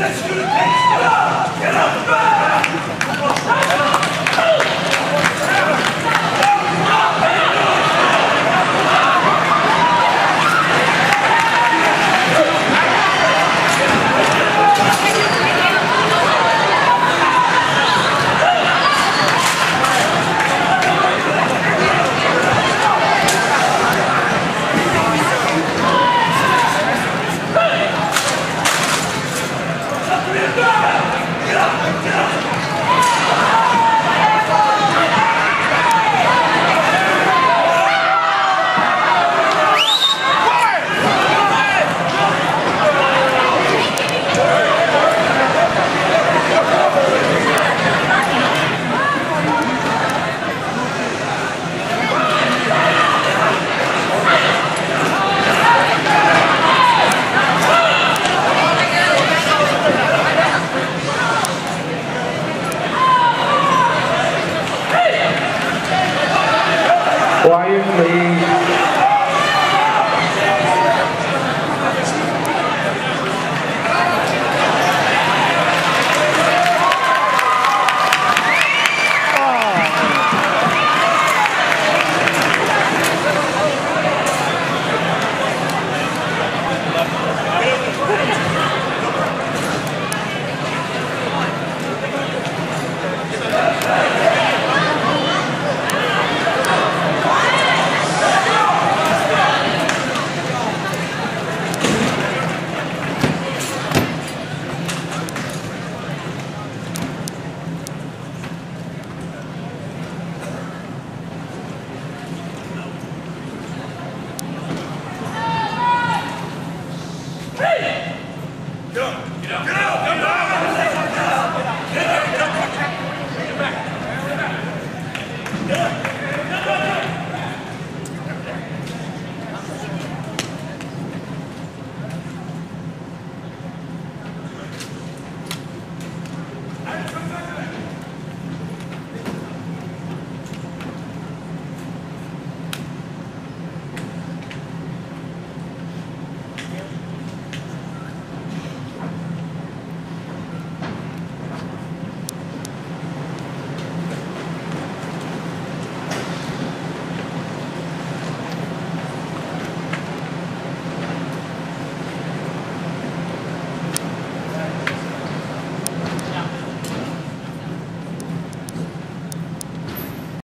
Let's do it! Up!